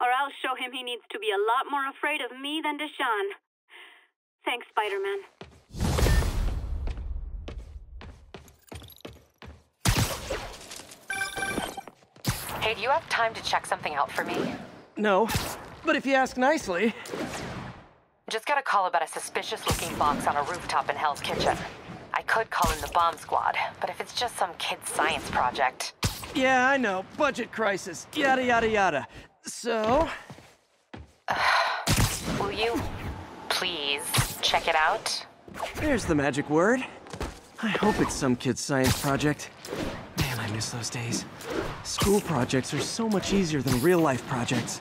Or I'll show him he needs to be a lot more afraid of me than Deshawn. Thanks, Spider-Man. Hey, do you have time to check something out for me? No, but if you ask nicely. Just got a call about a suspicious looking box on a rooftop in Hell's Kitchen. I could call in the bomb squad, but if it's just some kid's science project. Yeah, I know. Budget crisis. Yada, yada, yada. So. Will you please check it out? There's the magic word. I hope it's some kid's science project. Man, I miss those days. School projects are so much easier than real life projects.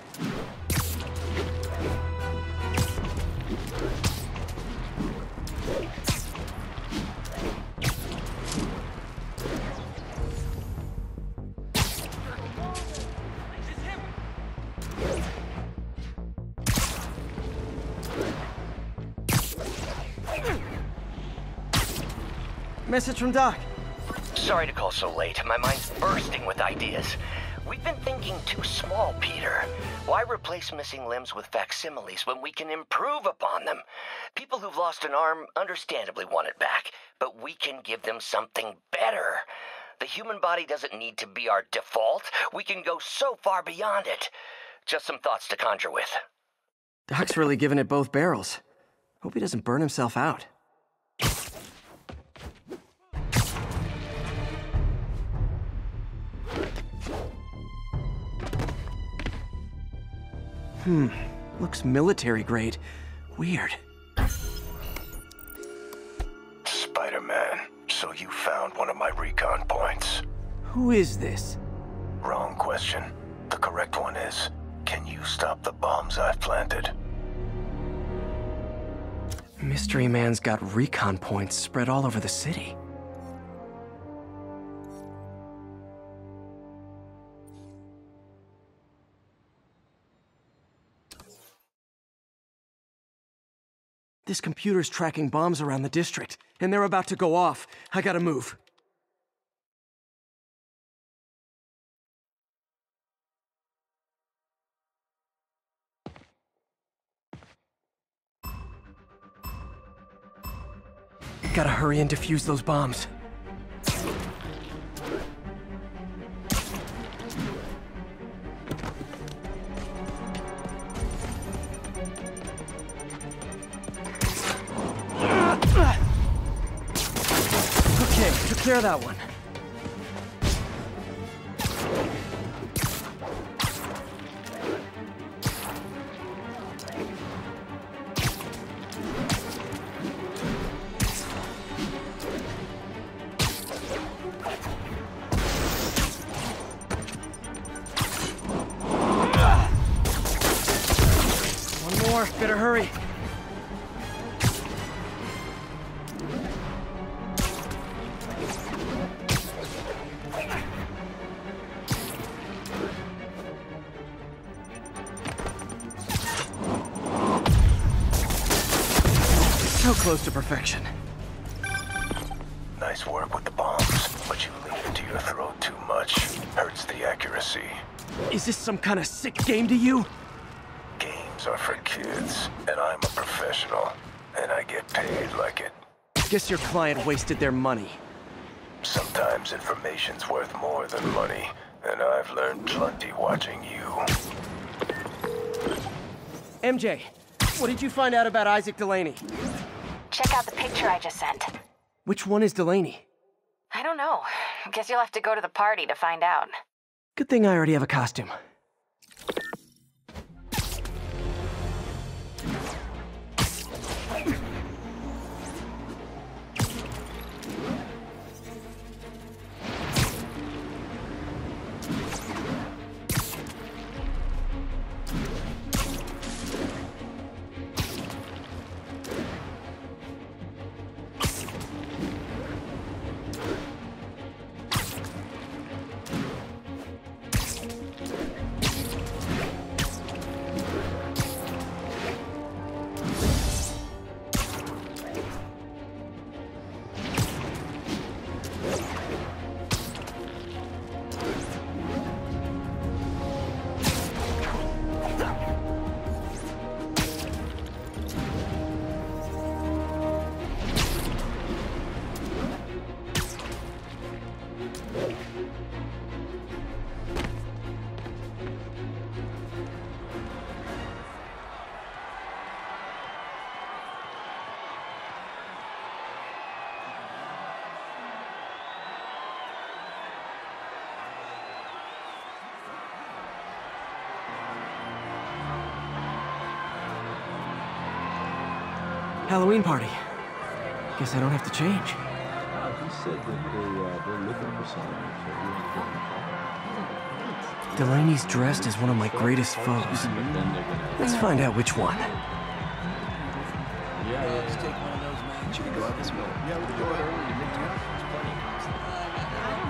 Message from Doc. Sorry to call so late. My mind's bursting with ideas. We've been thinking too small, Peter. Why replace missing limbs with facsimiles when we can improve upon them? People who've lost an arm understandably want it back, but we can give them something better. The human body doesn't need to be our default. We can go so far beyond it. Just some thoughts to conjure with. Doc's really giving it both barrels. Hope he doesn't burn himself out. Hmm. Looks military grade. Weird. Spider-Man, so you found one of my recon points. Who is this? Wrong question. The correct one is, can you stop the bombs I've planted? Mystery Man's got recon points spread all over the city. This computer's tracking bombs around the district, and they're about to go off. I gotta move. Gotta hurry and defuse those bombs. Okay, took care of that one. One close to perfection. Nice work with the bombs, but you lean into your throat too much. Hurts the accuracy. Is this some kind of sick game to you? Games are for kids, and I'm a professional, and I get paid like it. Guess your client wasted their money. Sometimes information's worth more than money, and I've learned plenty watching you. MJ, what did you find out about Isaac Delaney? Check out the picture I just sent. Which one is Delaney? I don't know. Guess you'll have to go to the party to find out. Good thing I already have a costume. Halloween party. Guess I don't have to change. He said that they, uh, they're looking for someone, so he wants to Delaney's dressed as one of my greatest foes. But then they're gonna. Let's find out which one. Yeah, yeah. Just take one of those, man. Should we go out this way? Yeah, we can go out early to midtown. There's plenty of cars.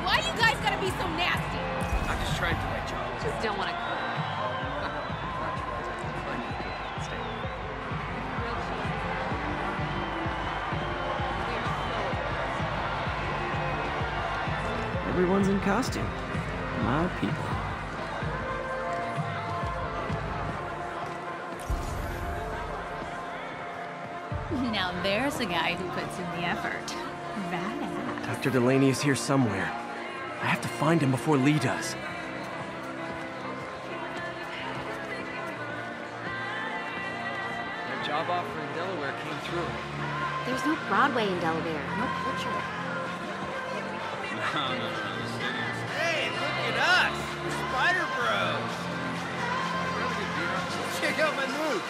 Why you guys gotta be so nasty? I just tried to my job. Just don't want to. Everyone's in costume. My people. Now there's a guy who puts in the effort. Badass. Dr. Delaney is here somewhere. I have to find him before Li does. That job offer in Delaware came through. There's no Broadway in Delaware, no culture. Hey, Spider Bros! Check out my moves!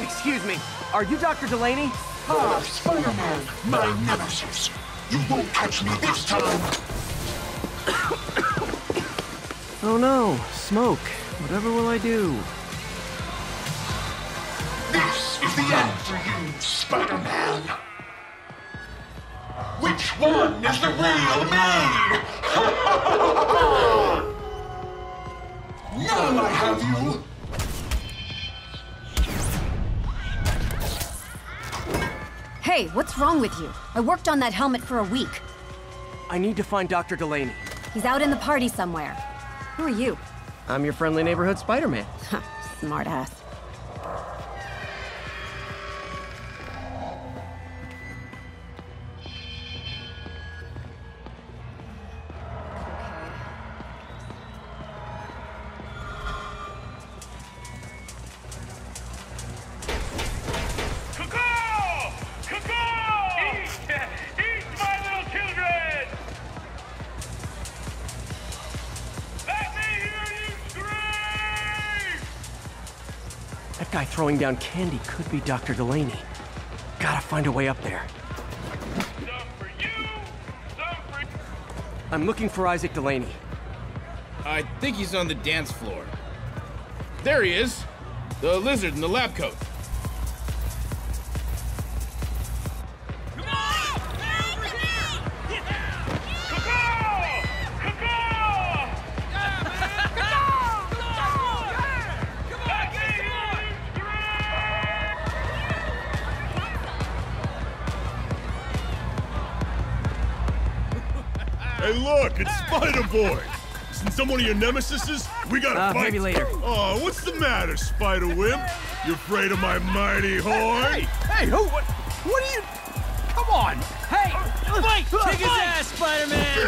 Excuse me, are you Dr. Delaney? Ah, Spider-Man, my nemesis. You won't catch me this time. Oh no, smoke. Whatever will I do? This is the end for you, Spider-Man. Which one is the real me? now I have you. Hey, what's wrong with you? I worked on that helmet for a week. I need to find Dr. Delaney. He's out in the party somewhere. Who are you? I'm your friendly neighborhood Spider-Man. Smartass. Guy throwing down candy could be Dr. Delaney. Gotta find a way up there. I'm looking for Isaac Delaney. I think he's on the dance floor. There he is. The lizard in the lab coat. Hey, look, it's Spider Boy. Isn't someone of your nemesises? We gotta Uh, fight. maybe later. Oh, what's the matter, Spider Wimp? You afraid of my mighty horn? Hey, who? What, what are you? Come on! Hey! Fight! Kick his ass, Spider-Man!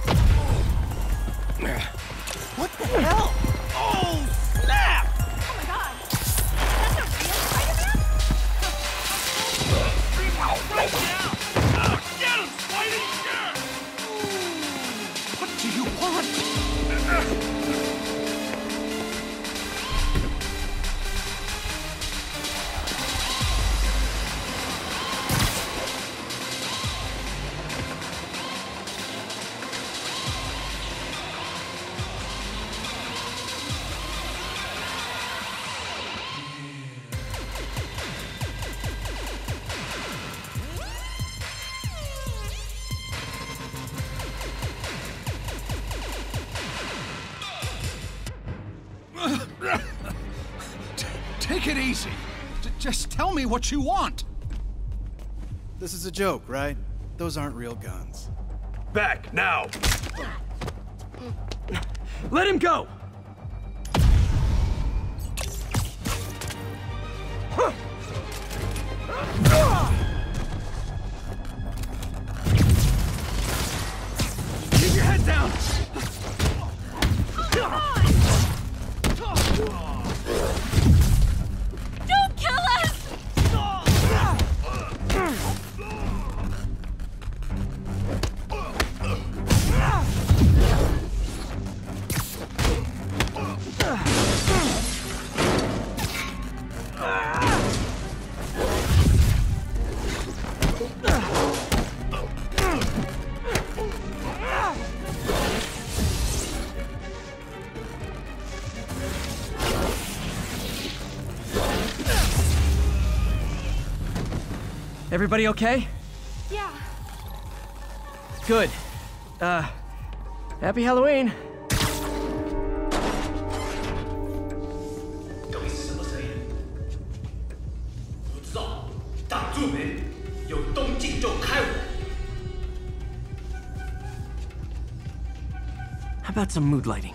me what you want. This is a joke, right? Those aren't real guns. Back, now! Let him go! Keep Everybody okay? Yeah. Good. Uh, happy Halloween. How about some mood lighting?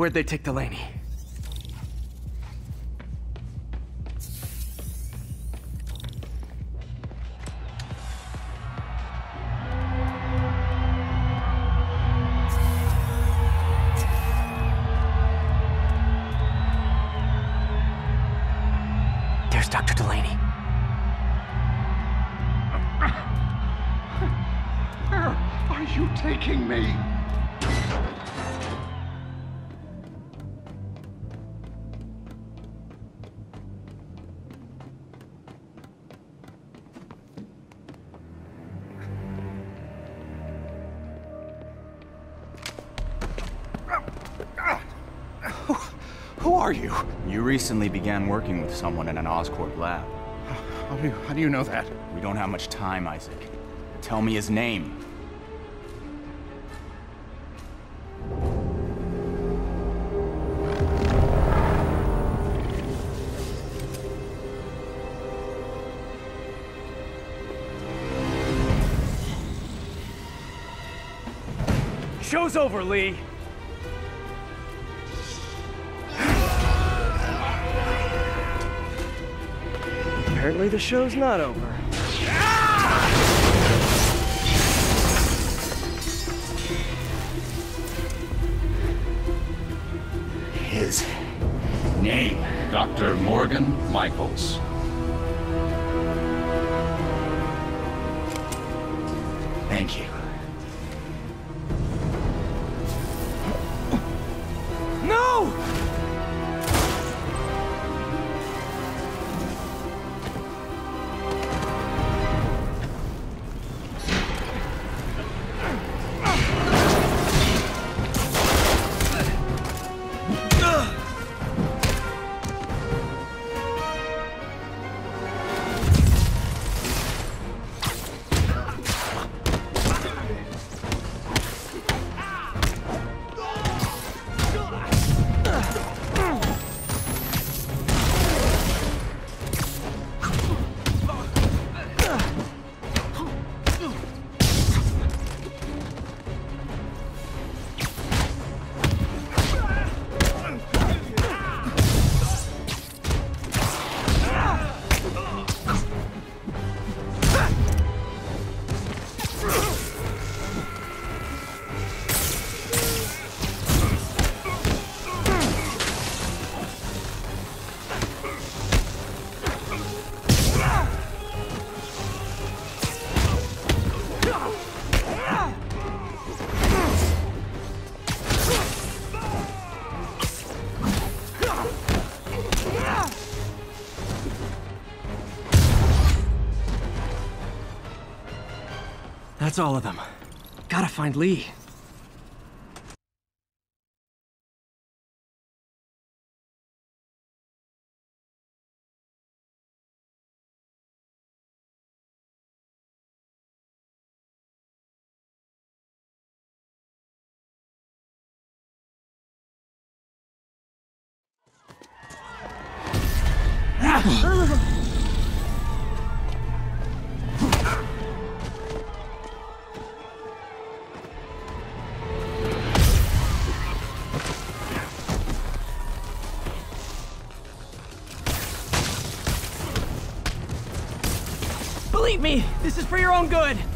Where'd they take Delaney? Are you? You recently began working with someone in an Oscorp lab. How do you, how do you know that? We don't have much time, Isaac. Tell me his name. Show's over, Li. Apparently the show's not over. His name, Dr. Morgan Michaels. That's all of them. Gotta find Li. Own good.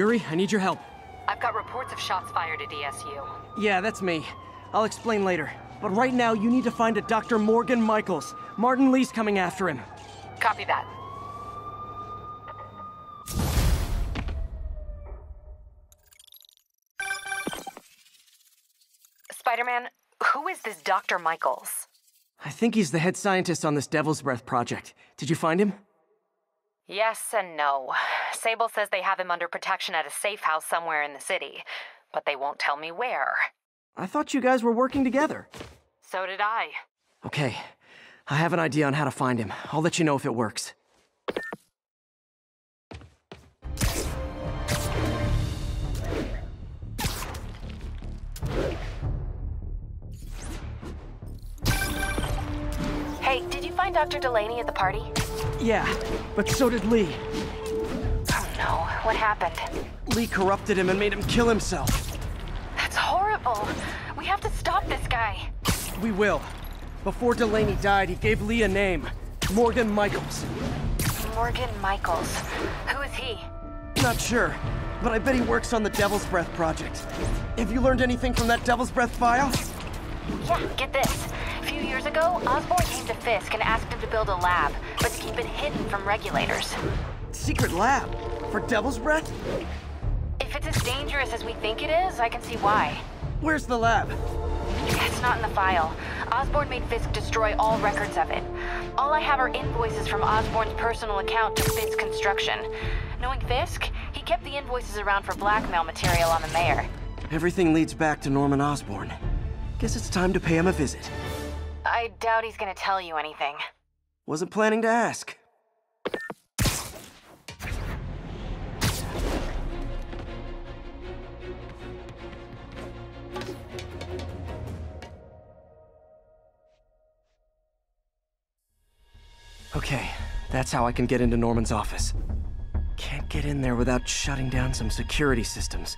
Yuri, I need your help. I've got reports of shots fired at ESU. Yeah, that's me. I'll explain later. But right now, you need to find a Dr. Morgan Michaels. Martin Li's coming after him. Copy that. Spider-Man, who is this Dr. Michaels? I think he's the head scientist on this Devil's Breath project. Did you find him? Yes and no. Sable says they have him under protection at a safe house somewhere in the city, but they won't tell me where. I thought you guys were working together. So did I. Okay. I have an idea on how to find him. I'll let you know if it works. Hey, did you find Dr. Delaney at the party? Yeah, but so did Li. Oh no, what happened? Li corrupted him and made him kill himself. That's horrible. We have to stop this guy. We will. Before Delaney died, he gave Li a name. Morgan Michaels. Morgan Michaels. Who is he? Not sure, but I bet he works on the Devil's Breath project. Have you learned anything from that Devil's Breath file? Yeah, get this. Few years ago, Osborn came to Fisk and asked him to build a lab, but to keep it hidden from regulators. Secret lab? For Devil's Breath? If it's as dangerous as we think it is, I can see why. Where's the lab? It's not in the file. Osborn made Fisk destroy all records of it. All I have are invoices from Osborn's personal account to Fisk Construction. Knowing Fisk, he kept the invoices around for blackmail material on the mayor. Everything leads back to Norman Osborn. Guess it's time to pay him a visit. I doubt he's gonna tell you anything. Wasn't planning to ask. Okay, that's how I can get into Norman's office. Can't get in there without shutting down some security systems.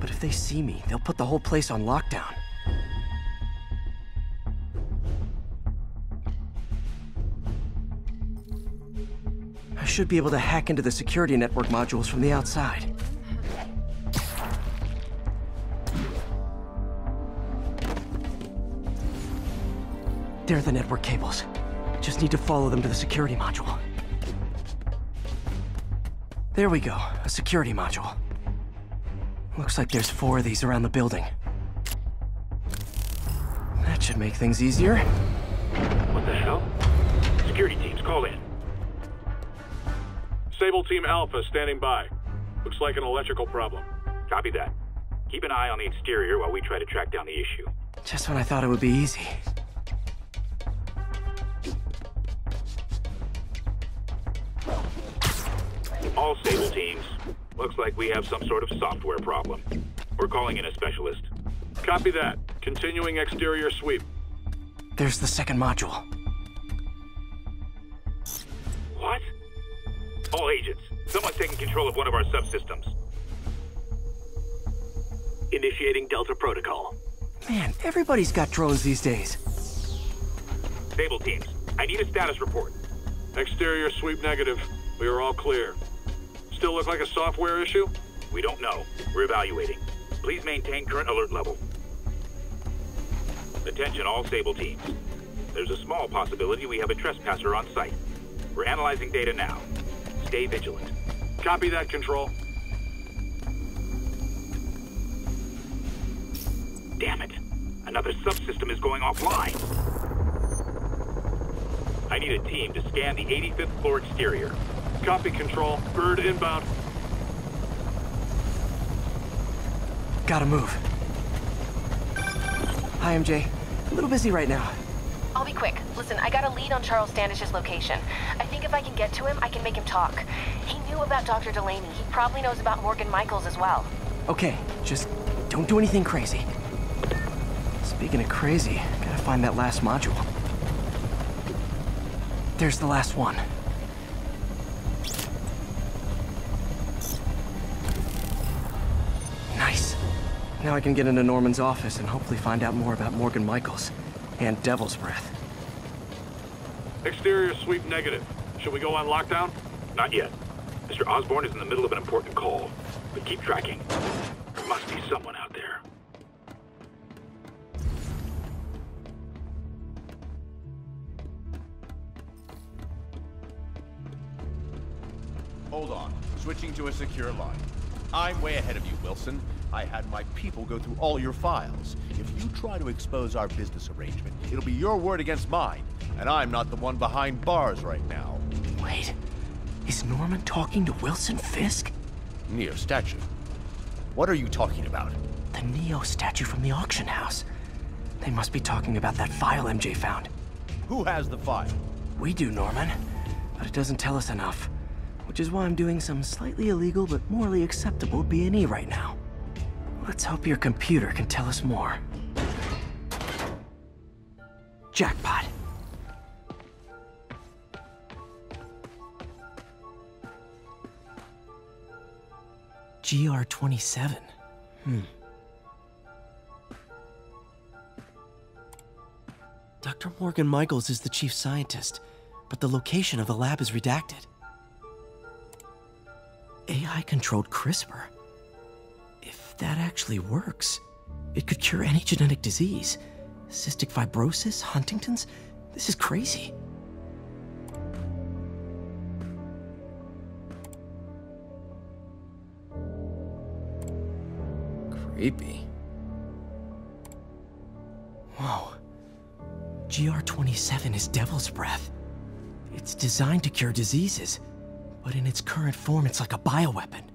But if they see me, they'll put the whole place on lockdown. Should be able to hack into the security network modules from the outside. They're the network cables. Just need to follow them to the security module. There we go, a security module. Looks like there's four of these around the building. That should make things easier. What the hell? Security teams, call in. Sable Team Alpha standing by. Looks like an electrical problem. Copy that. Keep an eye on the exterior while we try to track down the issue. Just when I thought it would be easy. All Sable teams. Looks like we have some sort of software problem. We're calling in a specialist. Copy that. Continuing exterior sweep. There's the second module. What? All agents, someone's taking control of one of our subsystems. Initiating Delta Protocol. Man, everybody's got drones these days. Sable teams, I need a status report. Exterior sweep negative. We are all clear. Still look like a software issue? We don't know. We're evaluating. Please maintain current alert level. Attention all Sable teams. There's a small possibility we have a trespasser on site. We're analyzing data now. Stay vigilant. Copy that, Control. Damn it. Another subsystem is going offline. I need a team to scan the 85th floor exterior. Copy, Control. Bird inbound. gotta move. Hi, MJ. A little busy right now. I'll be quick. Listen, I got a lead on Charles Standish's location. I think if I can get to him, I can make him talk. He knew about Dr. Delaney. He probably knows about Morgan Michaels as well. Okay, just don't do anything crazy. Speaking of crazy, gotta find that last module. There's the last one. Nice. Now I can get into Norman's office and hopefully find out more about Morgan Michaels and Devil's Breath. Exterior sweep negative. Should we go on lockdown? Not yet. Mr. Osborn is in the middle of an important call. But keep tracking. There must be someone out there. Hold on. Switching to a secure line. I'm way ahead of you, Wilson. I had my people go through all your files. If you try to expose our business arrangement, it'll be your word against mine. And I'm not the one behind bars right now. Wait. Is Norman talking to Wilson Fisk? Neo statue. What are you talking about? The Neo statue from the auction house. They must be talking about that file MJ found. Who has the file? We do, Norman. But it doesn't tell us enough. Which is why I'm doing some slightly illegal but morally acceptable B&E right now. Let's hope your computer can tell us more. Jackpot. GR27. Hmm. Dr. Morgan Michaels is the chief scientist, but the location of the lab is redacted. AI controlled CRISPR. If that actually works, it could cure any genetic disease. Cystic fibrosis, Huntington's? This is crazy. Creepy. Whoa. GR27 is Devil's Breath. It's designed to cure diseases, but in its current form, it's like a bioweapon.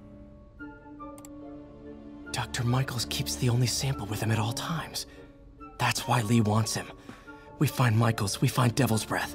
Dr. Michaels keeps the only sample with him at all times. That's why Li wants him. We find Michaels, we find Devil's Breath.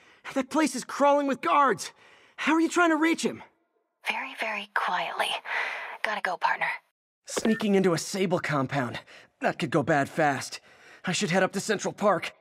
That place is crawling with guards. How are you trying to reach him? Very, very quietly. Gotta go, partner. Sneaking into a Sable compound. That could go bad fast. I should head up to Central Park.